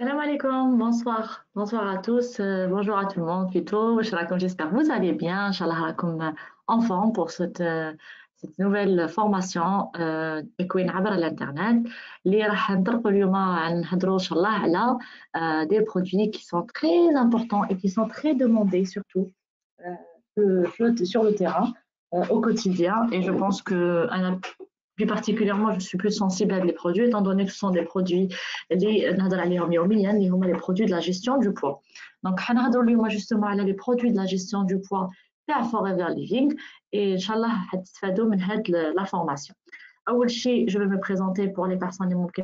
Salam alaikum, bonsoir, bonsoir à tous, euh, bonjour à tout le monde plutôt, j'espère que vous allez bien, Inch'Allah euh, en forme pour cette, euh, cette nouvelle formation تكوين عبر الانترنت اللي راح نطرقوا اليوم نهضروا ان شاء الله على des produits qui sont très importants et qui sont très demandés surtout sur le terrain au quotidien et je pense que plus particulièrement, je suis plus sensible à des produits, étant donné que ce sont des produits, les, hein, les produits de la gestion du poids. Donc, moi justement, les produits de la gestion du poids, c'est à Forever Living, et Inch'Allah, la formation. Je vais me présenter pour les personnes qui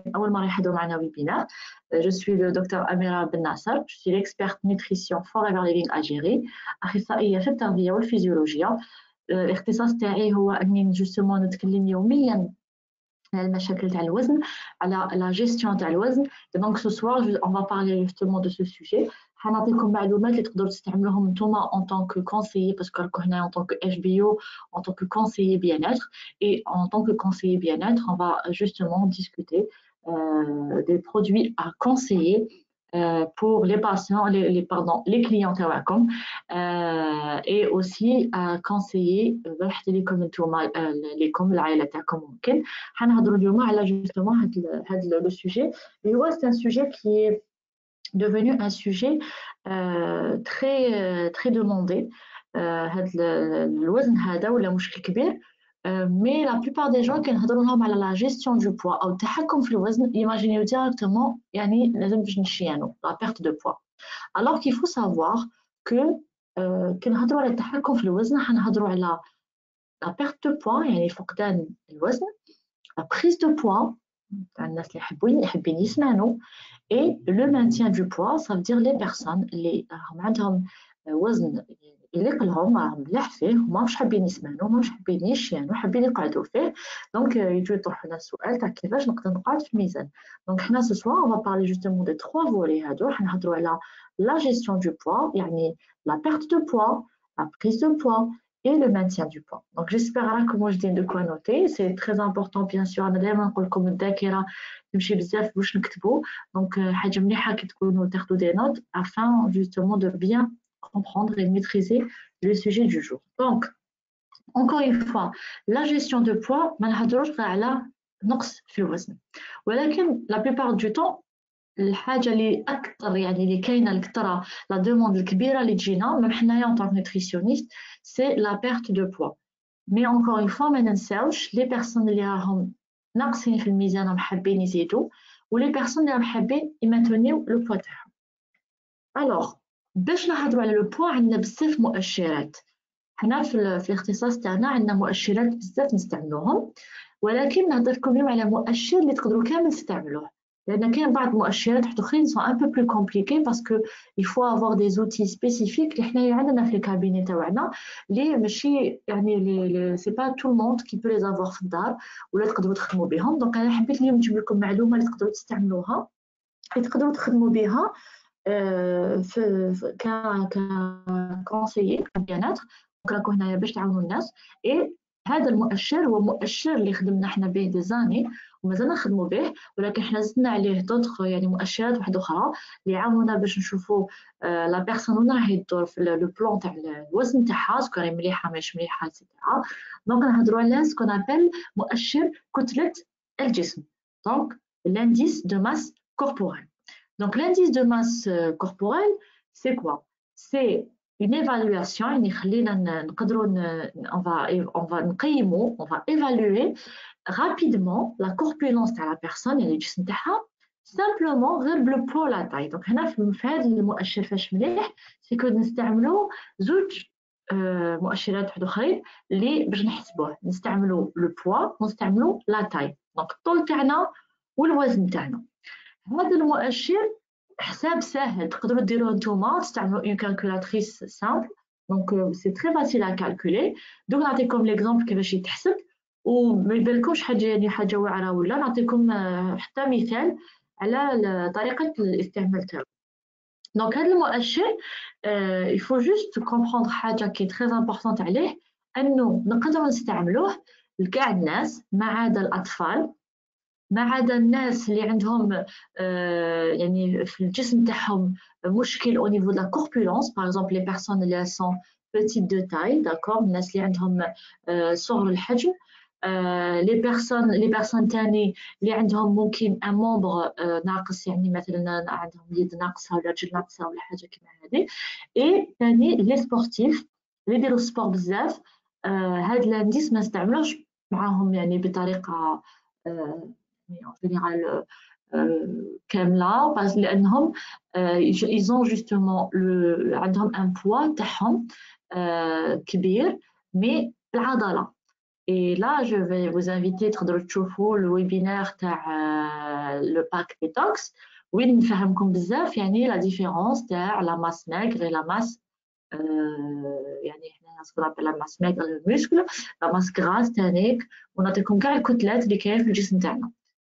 webinaire. Euh, je suis le docteur Amira Ben Nasser, je suis l'experte nutrition Forever Living à gérer, à et physiologie. Hein. الاختصاص تاعي هو اني جوستومون نتكلم يوميا على المشاكل تاع الوزن على لا جيستيون تاع الوزن دونك سو سوار اون فا بارلي جوستومون دو سو سوجي حنعطيكم معلومات اللي تقدروا تستعملوهم نتوما اون طونك كونسيي باسكو راكو هنا اون طونك اش بي او اون طونك كونسيي بيان اتر اي اون طونك كونسيي بيان اتر اون فا جوستومون ديسكوتي des produits à conseiller Euh, pour les patients, les, les, pardon, les clients تاعكم euh, et aussi à conseiller واحد ليكم نتوما ليكم العائله تاعكم ممكن حنهضروا اليوم على جوستومون هذا هذا لو سوجي اللي هو سي ان سوجي كي est devenu un sujet euh, très euh, très demandé هذا الوزن هذا ولا مشكل كبير mais la plupart des gens qui ont على la gestion du poids ou التحكم في الوزن imaginez directement يعني لازم باش نشيانو la perte de poids alors qu'il faut savoir que كي نهضروا على التحكم في الوزن حنهضروا على la perte de poids يعني فقدان الوزن la prise de poids الناس اللي يحبون حابين يسمعوا et le maintien du poids ça veut dire les personnes اللي راهم عندهم وزن يليق لهم راهم مليح فيه وما مش حابين يسمعوا ما مش حابين يشيانوا حابين يقعدوا فيه دونك يجوا يطرحوا لنا السؤال تاع كيفاش نقدر نقعد في الميزان دونك حنا سو سوا اون بارلي جوستومون دي تخوا فولي هادو راح نهضروا على لا جيستيون دو بوا يعني لا بيرت دو بوا لا بريز دو بوا et le maintien du poids. Donc j'espère راكم واجدين de quoi noter, c'est très important bien sûr انا دائما نقول لكم الذاكره تمشي بزاف باش نكتبوا دونك حاجه مليحه كي تكونوا تاخذوا دي نوت afin justement de bien comprendre et maîtriser le sujet du jour. Donc, encore une fois, la gestion de poids, ما نهضروش على نقص في الوزن ولكن la plupart du temps الحاجه اللي اكثر يعني اللي كاينه الكثره لا دوموند الكبيره اللي تجينا ميم حنايا اون طونك نوتريسيونيست سي لا بيرت دو بوا مي انكور اون فوا ما ننساوش لي بيرسون اللي راهم ناقصين في الميزان راهم حابين يزيدوا ولي بيرسون اللي راهم حابين يماتونيو لو بوا تاعهم الوغ باش نهضروا على لو بوا عندنا بزاف مؤشرات. حنا في, في الاختصاص تاعنا عندنا مؤشرات بزاف نستعملوهم ولكن نهضر لكم اليوم على مؤشر اللي تقدروا كامل تستعملوه. لأن كاين بعض المؤشرات واحد أخرين sont un peu plus compliqués parce qu'il faut avoir des outils spécifiques اللي حنايا عندنا في ال cabinet تاعنا اللي ماشي يعني اللي c'est pas tout le monde qui peut les avoir في الدار ولا تقدروا تخدموا بهم. donc أنا حبيت اليوم نجيب لكم معلومة اللي تقدروا تستعملوها. اللي تقدروا تخدموا بها conseillers bien-être راكو هنايا باش تعاونوا الناس اي هذا المؤشر هو مؤشر اللي خدمنا حنا به des années ومازلنا نخدموا به ولكن حنا زدنا عليه دوطخ يعني مؤشرات واحدة أخرى اللي يعاونونا باش نشوفوا la personne وين راهي تدور في le plan تاع الوزن تاعها est-ce que راهي مليحه ماهيش مليحه et cetera donc نهضروا على ce qu'on appelle مؤشر كتله الجسم donc l'indice de masse corporelle Donc l'indice de masse euh, corporelle, c'est quoi C'est une évaluation, on va, on va, on va évaluer rapidement la corpulence de la personne et simplement le poids la taille. Donc هنا في المؤشر فاش مليح c'est que نستعملوا زوج مؤشرات واحد اخرين اللي باش نحسبوه نستعملوا لو بوا ونستعملوا لا تاي دونك الطول تاعنا والوزن تاعنا هذا المؤشر حساب سهل تقدروا ديروه نتوما تستعملوا une calculatrice simple donc c'est très facile à calculer دوك نعطيكم l'exemple كيفاش يتحسب. وما يبانلكمش حاجة يعني حاجة واعرة ولا نعطيكم حتى مثال على طريقة الاستعمال تاعو. donc هذا المؤشر il faut juste comprendre حاجة qui est très importante عليه. أنه نقدروا نستعملوه لكاع الناس ما عدا الأطفال. ما عدا الناس اللي عندهم يعني في الجسم تاعهم مشكل au niveau de la corpulence par exemple les personnes اللي sont petites de taille الناس اللي عندهم صغر الحجم les personnes les personnes تاني اللي عندهم ممكن un membre ناقص يعني مثلا عندهم يد ناقصة ولا رجل ناقصة ولا حاجة كيما هذه. et ثاني les sportifs اللي يديروا sport بزاف هاد l'indice ما نستعملوش معاهم يعني بطريقة يعني كامله لانهم ايزون جوستومون عندهم ان بوا تاعهم كبير مي العضله Et là, je vais vous inviter تقدروا تشوفوا الويبينار تاع لو باك ديتوكس وين نفهمكم بزاف يعني لا ديفيرونس تاع لا ماس ماغر لا ماس يعني حنا سكون لا ماس ماغر المسكل لا ماس غراس تانيك ونعطيكم كاع الكتلات اللي كاين في الجسم تاعنا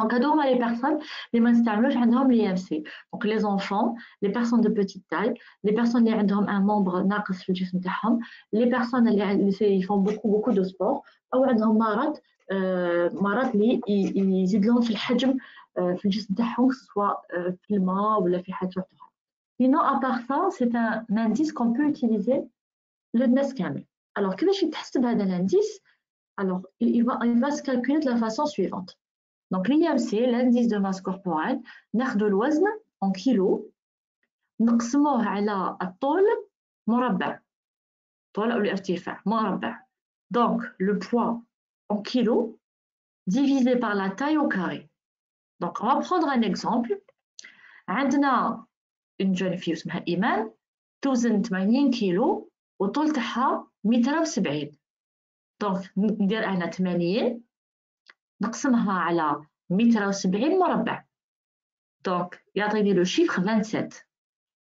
Donc, هادو هما les personnes اللي ما نستعملوش عندهم لي ام سي دونك لي زونفون لي بيرسون دو بوتيت تاي لي بيرسون اللي عندهم ان مومبر ناقص في الجسم تاعهم لي بيرسون اللي يفون بوكو بوكو دو سبور او عندهم مرض مرض اللي يزيد لهم في الحجم في الجسم تاعهم سواء في الماء ولا في حاجه اخرى Sinon, à part ça, c'est un indice qu'on peut utiliser للناس كامل. Alors, كيفاش يتحسب هذا الانديس Alors, il va, il va se calculer de la façon suivante. Donc l'IMC, l'indice de masse corporelle, ناخذ الوزن en كيلو نقسموه على الطول مربع طول أو الارتفاع مربع donc le poids en kilo divisé par la taille au carré donc on va prendre un exemple عندنا une jeune fille اسمها إيمان توزن 80 كيلو والطول تاعها متر وسبعين donc ندير هنا 80 نقسمها على 170 مربع. donc يعطيني le chiffre 27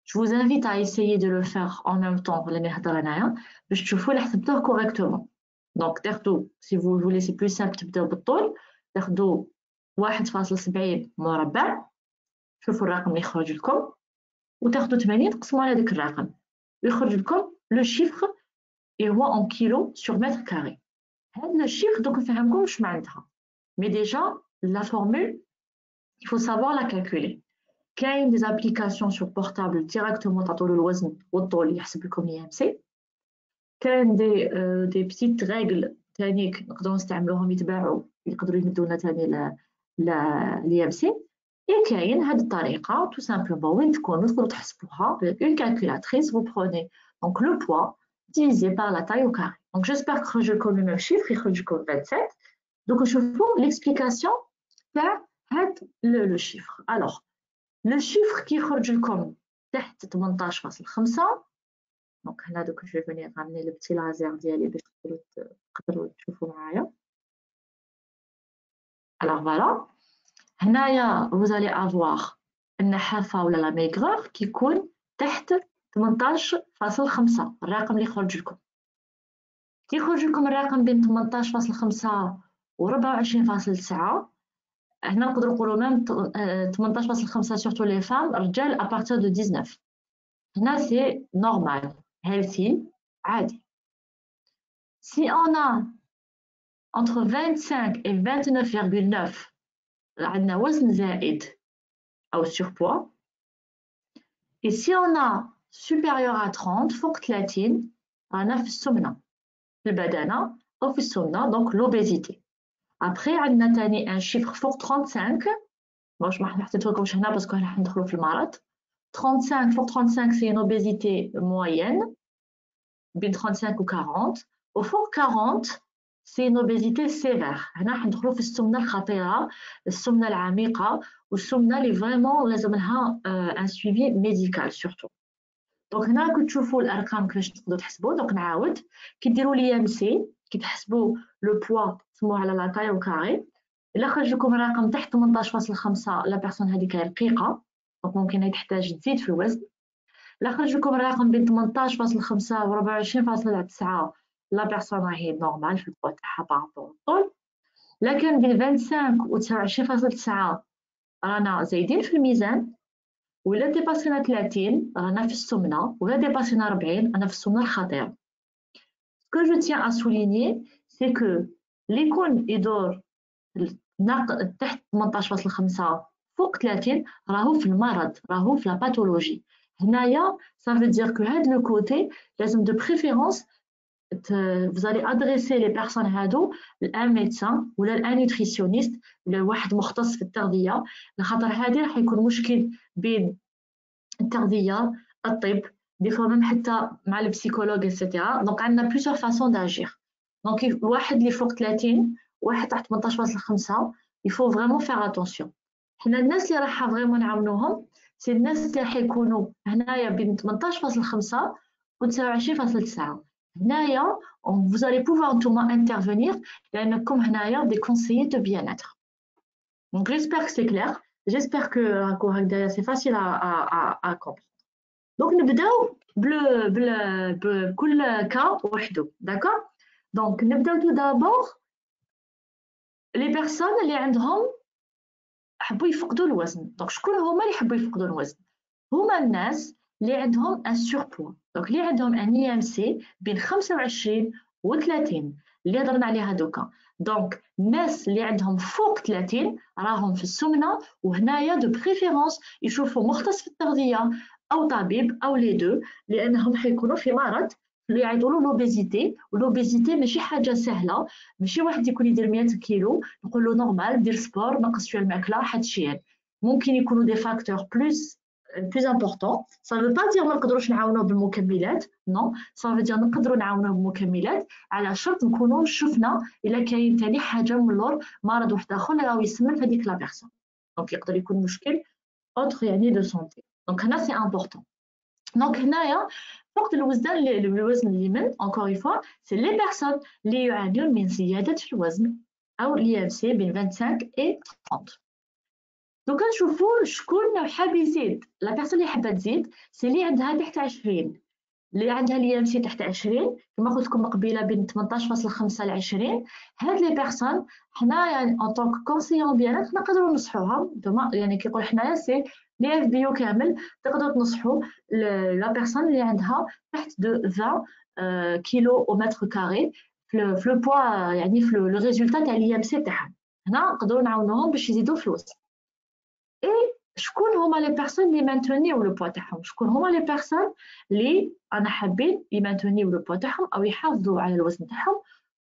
Je vous invite à essayer de le faire en même temps اللي نهضر انايا باش تشوفوا اللي حسبتوه correctement donc تاخدو si vous voulez c'est plus simple تبداو بالطول. تاخدو 1.70 مربع. شوفوا الرقم اللي يخرج لكم. وتاخدو 80 تقسموا على داك الرقم. ويخرج لكم لو شيفر اي هو اون كيلو سور متر كاري هاد لو شيفر دوك نفهمكم واش معناتها Mais déjà, la formule, il faut savoir la calculer. كاين des applications sur portable directement تعطوا له الوزن والطول يحسب لكم الاي ام سي كاين دي دي بتيت ريغل تانيك نقدروا نستعملوهم يتباعوا يقدروا يمدوا لنا تاني الاي ام سي اي كاين هذه الطريقه تو سامبلومون وين تكونوا تقدروا تحسبوها اون كالكولاتريس vous prenez donc le poids divisé par la taille au carré donc j'espère que خرج لكم le même chiffre يخرج لكم 27 Donc, je vous l'explication c'est le, chiffre. Alors, le chiffre qui est comme 18.5 donc là donc je vais venir ramener le petit laser ديالي باش تقدروا تشوفوا alors voilà هنايا vous allez avoir النحافة ولا la maigreur qui يكون تحت 18.5 الرقم اللي يخرج لكم كي يخرج لكم الرقم بين 18.5 و24.9 هنا نقدروا نقولوا ميم 18.5 سورتو لي فام رجال ابارتير دو 19 هنا سي نورمال هيلثي عادي سي اون ا entre 25 et 29,9 عندنا وزن زائد أو surpoids et si on a supérieur à 30 فوق 30 رانا في السمنة في البدانة أو في السمنة دونك l'obésité Après, on a un chiffre fort 35. Bon, je vais vous parce qu'on va 35 pour 35, c'est une obésité moyenne, 35 ou 40. Au fond, 40, c'est une obésité sévère. On a le khatira, le somna l'amiqa, ou le somna est vraiment euh, un suivi médical surtout. Donc, on a que tu que te donc on a qui le poids تسموه على لا تاي كاري إلا خرج لكم رقم تحت 18.5 لا بيرسون هذيك رقيقه دونك ممكن هي تحتاج تزيد في الوزن. إلا خرج لكم الرقم بين 18.5 و 24.9 la personne راهي normale في ال poids تاعها par rapport الطول لكن بين 25 و 29.9 رانا زايدين في الميزان. ولا ديباسينا 30 رانا في السمنة ولا ديباسينا 40 رانا في السمنة الخطيرة. ce que je tiens à souligner c'est que اللي يكون يدور تحت 18.5 فوق 30 راهو في المرض راهو في la pathologie هنايا veut dire que هاد le côté لازم de préférence allez adresser les personnes هادو ل un médecin ولا ل un ولا واحد مختص في التغذية. لخاطر هادي راح يكون مشكل بين التغذية الطب des fois حتى مع ال psychologue et cetera donc عندنا plusieurs façons d'agir donc واحد اللي فوق 30 واحد تحت 18.5 il faut vraiment faire attention حنا الناس اللي راح vraiment نعاونوهم c'est الناس اللي راح يكونوا هنايا بين 18.5 و 29.9 هنايا vous allez pouvoir نتوما intervenir لأنكم هنايا des conseillers de bien-être. Donc j'espère que c'est clair. J'espère que راكو هكذايا c'est facile à à à comprendre. Donc نبداو بل بل بكل cas وحده d'accord? Donc نبداو tout d'abord les personnes اللي عندهم حبوا يفقدوا الوزن. donc شكون هما اللي حبوا يفقدوا الوزن؟ هما الناس اللي عندهم un surpoids donc اللي عندهم un IMC بين 25 و 30 اللي هضرنا عليها دوكا. donc الناس اللي عندهم فوق 30 راهم في السمنة وهنايا de préférence يشوفوا مختص في التغذية أو طبيب أو لي دو لأنهم حيكونوا في مرض اللي يعيطوا له l'obésité و l'obésité ماشي حاجة سهلة. ماشي واحد يكون يدير 100 كيلو نقول له normal دير sport نقص شوية الماكلة حتشيل ممكن يكونوا des facteurs plus plus importants ça veut pas dire ما نقدروش نعاونوه بالمكملات. non ça veut dire نقدروا نعاونوه بالمكملات. على شرط نكونوا شفنا إلا كاين ثاني حاجة من اللور مرض واحد آخر اللي راهو يسمن في هذيك la personne donc يقدر يكون مشكل autre يعني de santé donc هنا c'est important donc هنايا فقد الوزن الوزن اليمن encore une fois c'est les personnes اللي يعانون من زيادة في الوزن أو ال IMC بين 25 et 30 دوكا نشوفوا شكون حاب يزيد. la personne اللي حابة تزيد c'est اللي عندها تحت 20 اللي عندها ال IMC تحت 20 كما قلت لكم قبيلة بين 18.5 ل 20 هاد les personnes حنا يعني en tant que conseiller bien-être نقدروا نصحوهم. يعني كيقول حنايا c'est les FBO كامل تقدروا تنصحوا la personne اللي عندها تحت de 20 كيلو au mètre carré في le poids يعني في le résultat تاع l'IMC تاعهم هنا نقدروا نعاونوهم باش يزيدوا الوزن اي شكون هما les personnes اللي مانتونيو le poids تاعهم؟ شكون هما les personnes اللي أنا حابين يمانتونيو le poids تاعهم أو يحافظوا على الوزن تاعهم.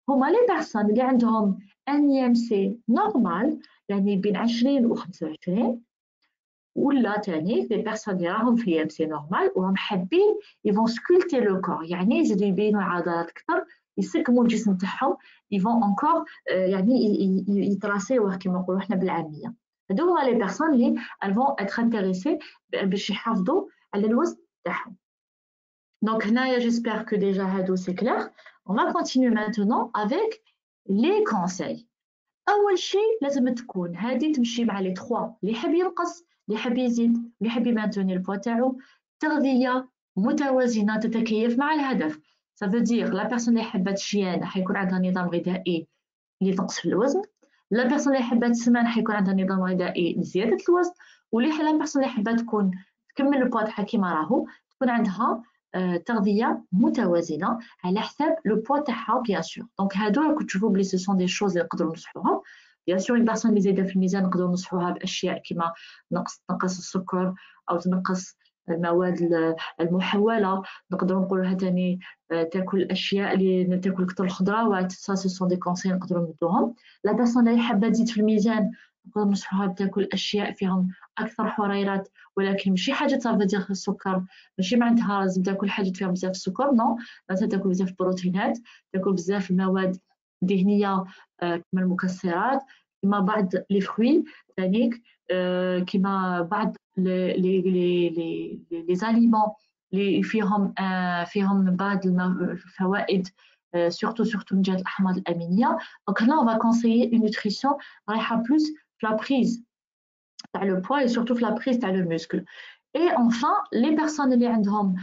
هما les personnes اللي عندهم un IMC normal يعني بين 20 و 25 ولا تاني des personnes اللي راهم في IMC normal وهم حابين ils veulent sculpter le corps يعني يزيدوا يبينوا عضلات أكثر يسكموا الجسم تاعهم ils veulent encore يعني يتراسيوه كما نقولوا إحنا بالعاميه هادو هما les personnes اللي ils vont être intéressées باش يحافظوا على الوزن تاعهم donc هنايا j'espère que déjà هادو c'est clair on va continuer maintenant avec les conseils. اول شيء لازم تكون هذه تمشي مع les 3 اللي يحب ينقص اللي يحب يزيد اللي يحب يمانتوني البوا تاعو. تغذية متوازنة تتكيف مع الهدف. ça veut dire la personne اللي حابه تشيان حيكون عندها نظام غذائي اللي تنقص في الوزن. la personne اللي حابه تسمن حيكون عندها نظام غذائي لزياده الوزن. واللي la personne اللي حابه تكون تكمل البوا تاعها كيما راهو. تكون عندها تغذية متوازنة على حساب le poids تاعها bien sûr donc هادو راكم تشوفوا بلي ce sont des choses اللي نقدروا نصحوهم bien sûr ال personne اللي زايده في الميزان نقدروا نصحوها بأشياء كما نقص تنقص السكر أو تنقص المواد المحولة. نقدروا نقولوا لها ثاني تأكل الاشياء اللي تأكل أكثر الخضروات ça ce sont des conseils نقدروا ندوهم la personne اللي حابه تزيد في الميزان نقدروا نصحوها بتأكل أشياء فيهم أكثر حريرات ولكن ماشي حاجة ديال السكر. ماشي معناتها لازم تأكل حاجة فيها بزاف السكر non مثلا تأكل بزاف البروتينات تأكل بزاف المواد دهنيه كما المكسرات كما بعض لي فروي ثانيك كما بعض لي لي لي لي زاليمون اللي فيهم فيهم بعض الفوائد سورتو سورتو من جهه الاحماض الامينيه دونك هنا on va conseiller une nutrition رايحه بلوس في لا بريز تاع لو بوا et surtout في لا بريز تاع لو muscle et enfin les personnes اللي عندهم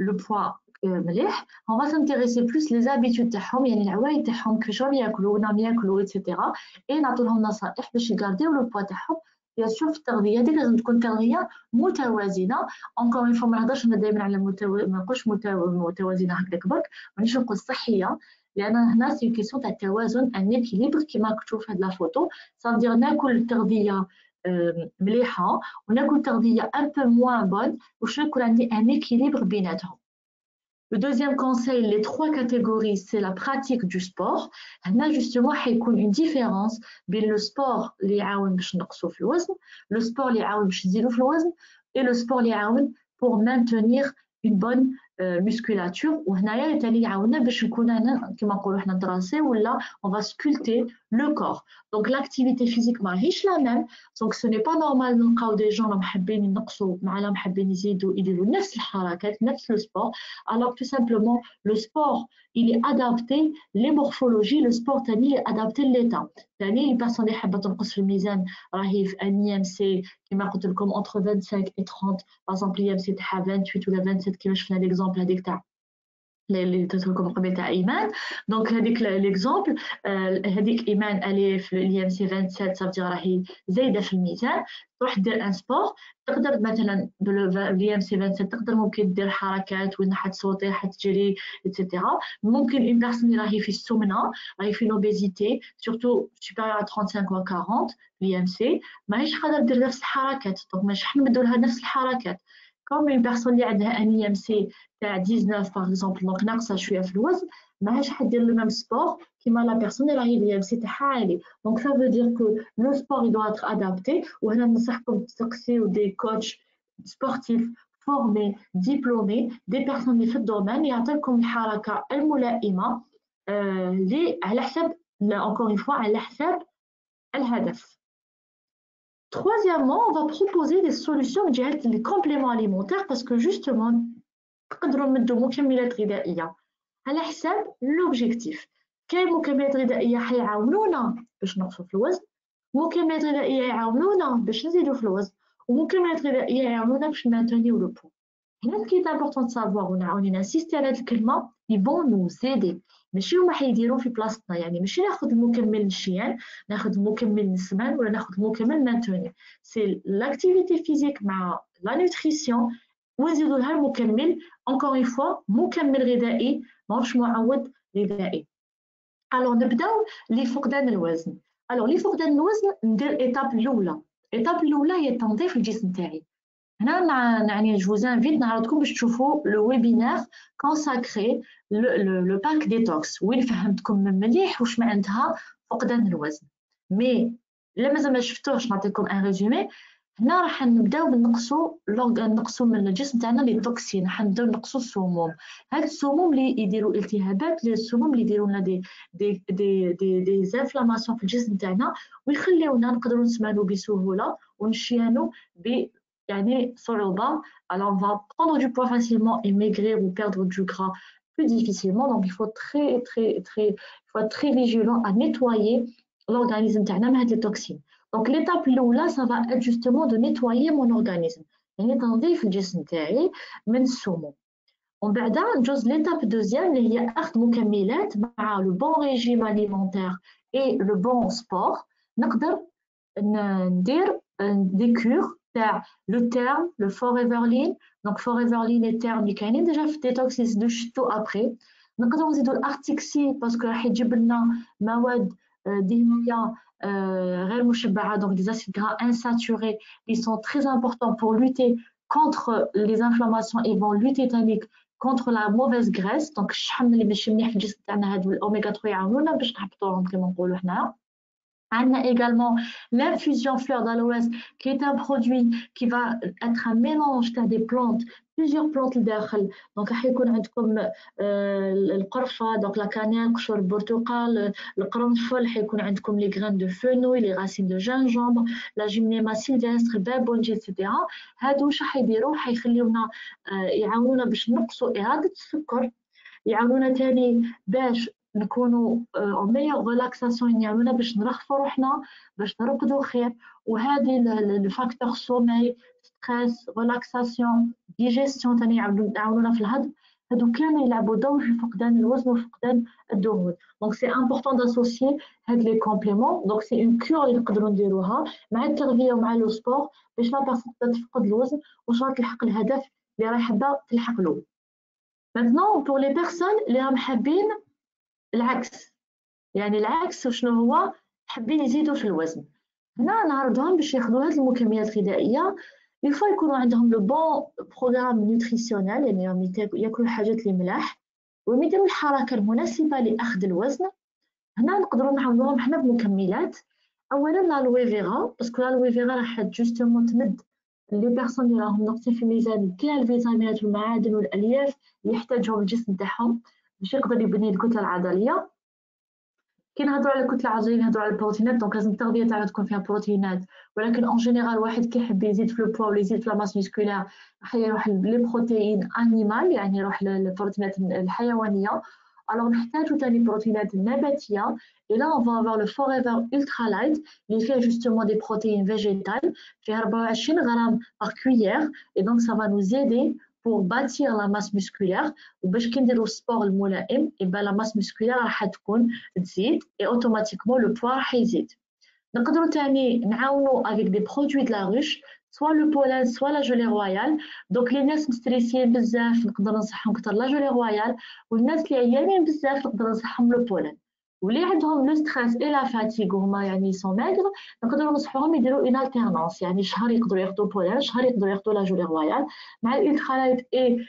لو بوا مليح on va s'intéresser plus les تاعهم يعني العوايد تاعهم كيفاش راهم ياكلوا ونعم ياكلوا et cetera et نعطولهم نصائح باش يغارديو le poids تاعهم bien sûr في التغذيه هذيك لازم تكون تغذيه متوازنه encore une fois ما نهضرش دائما على متو... ما نقولش متوازنه هكذاك برك مانيش نقول صحيه لأن هنا c'est question تاع التوازن un équilibre كيما كتشوف في هاد la photo ça veut dire ناكل تغذيه مليحه وناكل تغذيه un peu moins bonne باش يكون عندي un équilibre بيناتهم Le deuxième conseil, les trois catégories, c'est la pratique du sport. Là, justement, il y a une différence entre le sport le sport et le sport pour maintenir une bonne musculature وهنايا ثاني يعاوننا باش نكون انا كما نقولوا حنا دراسي ولا on va sculpter le corps donc l'activité physique ماهيش لا ميم دونك سو ني با نورمال نلقاو دي جون راهم حابين ينقصوا مع راهم حابين يزيدوا يديروا نفس الحركات نفس لو سبور alors tout simplement le sport il est adapté les morphologies le sport ثاني adapté l'état ثاني البيرسون اللي حابه تنقص في الميزان راهي في ان اي ام سي كما قلت لكم entre 25 et 30 par exemple الاي ام سي تاعها 28 ولا 27 كيما شفنا ليكزومبل هذيك تاع اللي درت لكم قبل تاع ايمان donc هذيك l'exemple هذيك ايمان الي في ال IMC 27 صافي راهي زايدة في الميزان. تروح دير un sport تقدر مثلا بال IMC 27 تقدر ممكن دير حركات وين حتصوتي حتجري et cetera ممكن une personne راهي في السمنة راهي في لوبيزيتي سورتو سوبيريور 35 و 40 الإي إم سي. ماهيش قادره دير نفس الحركات. دونك ماشي حنمدوا لها نفس الحركات. كوم اون بيرسون اللي عندها ان اي ام سي تاع 19 باغ اكزومبل دونك ناقصه شويه في الوزن ماهيش حدير لو ميم سبور كيما لا بيرسون اللي راهي الاي ام سي تاعها عالي دونك سا فو دير كو لو سبور يدو اتر ادابتي وهنا ننصحكم تسقسيو دي كوتش سبورتيف فورمي ديبلومي دي بيرسون اللي في الدومين يعطيكم الحركه الملائمه اللي على حساب encore une fois على حساب الهدف Troisièmement, on va proposer des solutions directes, les compléments alimentaires, parce que justement, نقدروا نمدوا مكملات غذائيه على حساب لوبجيكتيف كاين مكملات غذائيه حيعاونونا باش نقصوا في الوزن مكملات غذائيه يعاونونا باش نزيدوا في الوزن ومكملات غذائيه يعاونونا باش نمانتونيو لو بو هنا كي امبورطون سافوار ونعاوني نانسيستي على هاد الكلمه يبون نو زيدي ماشي هما حيديروا في بلاصتنا يعني ماشي ناخذ المكمل للشيان ناخذ المكمل للسمان ولا ناخذ المكمل maintenant c'est l'activité physique مع la nutrition ونزيدوا لها المكمل encore une fois مكمل غذائي ماهوش معود غذائي. alors نبداو لي فقدان الوزن. alors لي فقدان الوزن ندير étape الأولى. étape الأولى هي تنظيف الجسم تاعي. هنا يعني j'invite نعرضكم باش تشوفوا le webinaire consacré le pack détox وين فهمتكم من مليح واش معناتها فقدان الوزن. mais الا مازال ما شفتوهش نعطيكم un résumé هنا راح نبداو نقصوا نقصوا من الجسم تاعنا les toxines. راح نبداو نقصوا السموم. هاد السموم اللي يديروا التهابات السموم اللي يديروا لنا des des des des, des inflammations في الجسم تاعنا ويخليونا نقدروا نسمانو بسهولة ونشيانو alors on va prendre du poids facilement et maigrir ou perdre du gras plus difficilement donc il faut très très très il faut être très vigilant à nettoyer l'organisme تاعنا من هاد التوكسين Donc l'étape là, ça va être justement de nettoyer mon organisme. يعني تنظيف الجسم تاعي من السموم. ومن بعد نجوز l'étape deuxième اللي هي أخذ مكملات مع le bon régime alimentaire et le bon sport نقدر ندير دي كور تاع لو تيرم لو فوريفرلين دونك فوريفرلين et terme اللي كاينين ديجا في الديتوكس يزيدو شتو ابري نقدروا نزيدو الارتيكسي باسكو راح يجيب لنا مواد دهنيه donc des acides gras insaturés, ils sont très importants pour lutter contre les inflammations et vont lutter tanique contre la mauvaise graisse donc الشحم اللي ماشي مليح في الجسم تاعنا هادو الاوميغا 3 يعاونونا باش نحبطوهم كما نقولوا حنا عندنا également l'infusion fleur d'aloès qui est un produit qui va être un mélange تاع des plantes plusieurs plantes لداخل دونك راح يكون عندكم القرفه دونك لا كانيل قشور البرتقال القرنفل حيكون عندكم لي غران دو فونوي لي راسين دو جانجومبر لا جيمنيما سيلفستر البابونجي اتسيتيرا هادو واش راح يديروا حيخليونا يعاونونا باش نقصوا اعاده السكر يعاونونا تاني باش نكونوا meilleure relaxation يعاونونا باش نرخفوا روحنا باش نرقدوا خير وهذه ال facteurs sommeil stress relaxation digestion ثاني يعاونونا في الهضم. هادو كامل يلعبوا دور في فقدان الوزن وفقدان الدهون. donc c'est important d'associer هاد les compléments donc c'est une cure اللي نقدروا نديروها مع التغذية ومع le sport باش la personne تفقد الوزن واش تلحق الهدف اللي راهي حابه تلحق له. maintenant pour les personnes اللي راهم حابين العكس. يعني العكس شنو هو؟ حابين يزيدوا في الوزن. هنا نعرضهم باش ياخذوا هذه المكملات الغذائية. يفوا يكونوا عندهم le bon programme nutritionnel يعني ياكلوا الحاجات اللي ملاح ويديروا الحركة المناسبة لأخذ الوزن. هنا نقدروا نعاونوهم حنا بمكملات. اولا l'aloe vera parce que l'aloe vera راح justement تمد les personnes اللي راهم ناقصين في الميزان كاع الفيتامينات والمعادن والألياف اللي يحتاجهم الجسم تاعهم. باش يقدر يبني الكتلة العضلية. كي نهضروا على الكتلة العضلية نهضروا على البروتينات donc لازم التغذية تاعنا تكون فيها بروتينات. ولكن en général واحد كيحب يزيد في le poids ولا يزيد في la masse راح يروح les animales يعني يروح للبروتينات الحيوانية. alors نحتاجو تاني بروتينات نباتية et là on va avoir le Forever Ultra Light اللي فيه justement des protéines végétales فيه 24 غرام par cuillère et donc ça va nous pour bâtir la masse musculaire وباش كي نديرو ال sport الملائم يبقى la masse musculaire راح تكون تزيد et automatiquement le poids راح يزيد نقدروا تاني نعاونوا avec des produits de la ruche soit le pollen soit la gelée royale donc لي ناس مستريسيين بزاف نقدر ننصحهم كثر la gelée royale والناس اللي عيانين بزاف نقدر ننصحهم le pollen واللي عندهم لو ستريس اي لا فاتيغ وهما يعني سون ماغر نقدروا ننصحوهم يديروا اون التيرنونس يعني شهر يقدروا ياخذوا بولان شهر يقدروا ياخذوا لا جولي رويال مع الالترالايت اي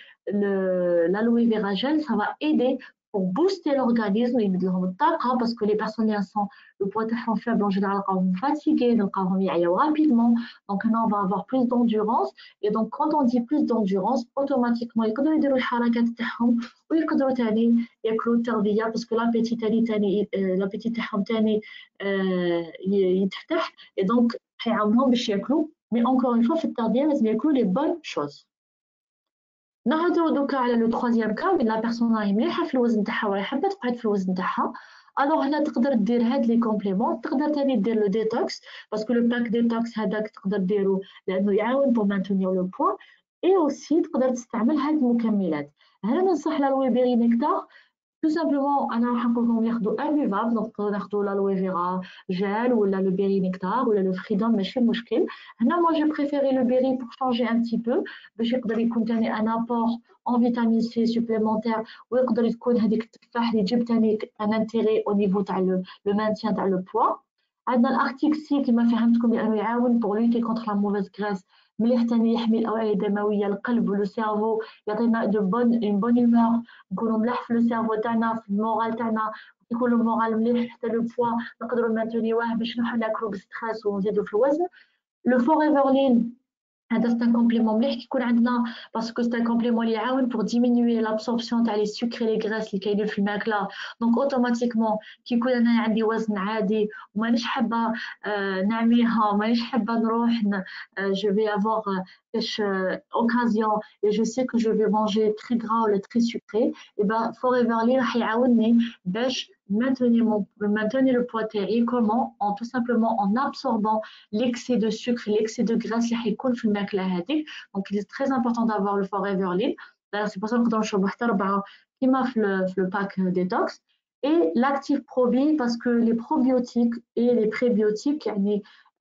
l'aloe vera gel ça va aider pour booster l'organisme يمد لهم الطاقه باسكو لي بيرسون اللي سون لو بوا تاعهم فابل اون جينيرال نلقاوهم فاتيغي نلقاوهم يعياو رابيدمون دونك هنا on va avoir plus d'endurance et donc quand on dit plus d'endurance automatiquement يقدروا يديروا الحركات تاعهم ويقدروا تاني ياكلوا التغذيه باسكو لابيتي تاني تاني لابيتي تاعهم تاني يتفتح et donc حيعاونهم باش ياكلوا مي اونكور اون فوا في التغذيه لازم ياكلوا لي بون شوز نهضروا دوكا على le troisième cas وين la personne راهي مليحة في الوزن تاعها وراهي حابة تقعد في الوزن تاعها. alors هنا تقدر دير هاد les compléments. تقدر تاني دير le détox parce que le pack détox هذاك تقدر ديرو لأنه يعاون pour maintenir le poids إي أوسي تقدر تستعمل هاد المكملات. هنا ننصح لا لوي بيري Tout simplement, on a un buvable, donc on l'aloe vera gel, ou le berry nectar, ou le freedom, mais c'est mouchkil. Moi, j'ai préféré le berry pour changer un petit peu, parce que qu'il contenir un apport en vitamine C supplémentaire, ou il y a un intérêt au niveau du maintien du poids. Dans l'article 6, qui m'a fait un petit peu pour lutter contre la mauvaise graisse, مليح تاني يحمي الأوعية الدموية القلب و le cerveau يعطينا de bonne une bonne humeur نكونوا ملاح في le cerveau تاعنا في ال moral تاعنا. يكون ال moral مليح حتى le poids نقدروا نمانتونيوه باش نروحو ناكلو ب stress ونزيدو في الوزن. le Forever Lean هذا سي ان كومبليمون مليح كيكون عندنا باسكو سي ان كومبليمون اللي يعاون بور ديمينيوي لابسوربسيون تاع لي سكر لي غراس اللي كاينين في الماكله دونك اوتوماتيكمون كيكون انا عندي وزن عادي ومانيش حابه نعميها مانيش حابه نروح جو في افوار كاش اوكازيون اي جو سي كو جو في مانجي تري غرا ولا تري سكري اي با فوريفر لي راح يعاونني باش maintenir, mon, maintenir le poids terre. comment? En tout simplement en absorbant l'excès de sucre, l'excès de graisse qui est dans Donc, il est très important d'avoir le Forever Lean. D'ailleurs, c'est pour ça que dans le Shobahtar, qui bah, m'a le pack détox. Et l'actif probi, parce que les probiotiques et les prébiotiques,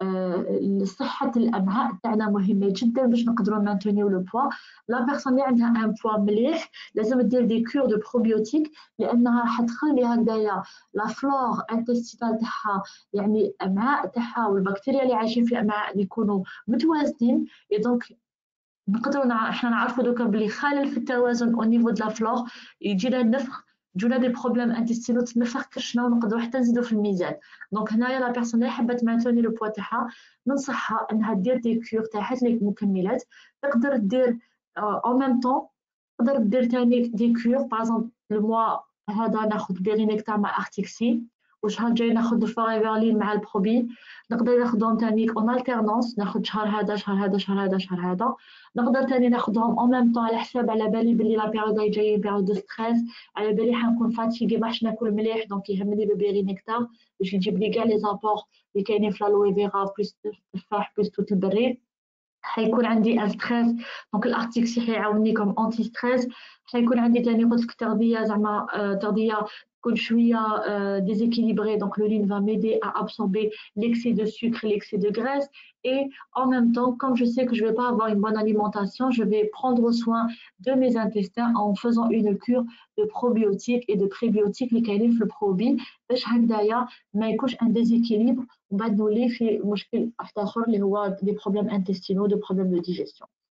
يعني صحة الأمعاء تاعنا مهمة جدا باش نقدروا نمانتونيو le poids. la personne اللي عندها un poids مليح لازم دير des cures de probiotiques لأنها راح تخلي هكذايا la flore intestinale تاعها يعني الأمعاء تاعها والبكتيريا اللي عايشين في الأمعاء يكونوا متوازنين. et donc نقدروا إحنا نعرفوا دوكا بلي خلل في التوازن au niveau de la flore يجينا النفخ جونا des problèmes intestinaux تنفخ كرشنا ونقدروا حتى نزيدو في الميزان. donc هنايا la personne اللي حابه تمانتوني le poids تاعها. ننصحها انها دير des cures تاع هاد les مكملات. تقدر دير au même temps تقدر دير تاني des cures. باغ الموا هذا ناخذ Berry Nectar مع Arctic Sea وشهر الجاي ناخذ ال Forever Lean مع ال probi نقدر ناخذهم تاني en alternance ناخذ شهر هذا شهر هذا شهر هذا شهر هذا. نقدر تاني ناخذهم en même temps على حساب على بالي بلي la période اللي جاية période de stress على بالي حنكون fatiguée ما حش ناكل مليح donc يهمني le Berry Nectar باش يجيب لي كاع les apports اللي كاينين في l'aloe vera plus التفاح plus توت البريد حيكون عندي stress donc ال Arctic Sea حيعاوني comme anti-stress حيكون عندي ثاني قلت لك تغذية زعما تغذية quand je euh, euh, déséquilibrée, donc le lean va m'aider à absorber l'excès de sucre, et l'excès de graisse. Et en même temps, comme je sais que je ne vais pas avoir une bonne alimentation, je vais prendre soin de mes intestins en faisant une cure de probiotiques et de prébiotiques, les califs, le probi. D'ailleurs, mais quand un déséquilibre, on va nous les faire des problèmes intestinaux, des problèmes de digestion.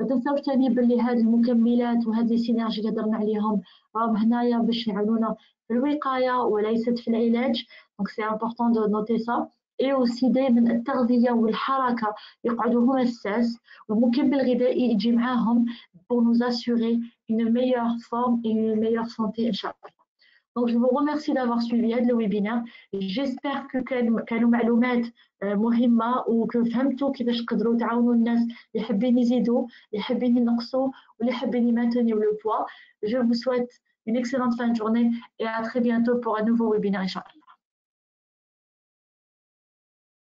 ما تنساوش ثاني باللي هاد المكملات وهاد les synergies اللي هضرنا عليهم راهم هنايا باش يعاونونا في الوقاية وليست في العلاج. donc c'est important de noter ça et aussi دائما التغذية والحركة. يقعدوا هما الساس والمكمل الغذائي يجي معاهم pour nous assurer une meilleure forme et une meilleure santé إن شاء الله Donc, je vous remercie d'avoir suivi le webinaire. J'espère que كانوا معلومات مهمة وكو فهمتوا كيفاش تقدروا تعاونوا الناس اللي حابين يزيدوا اللي حابين ينقصوا واللي حابين يمانتونيو لو بوا. Je vous souhaite une excellente fin de journée et à très bientôt pour un nouveau webinaire, Inch'Allah.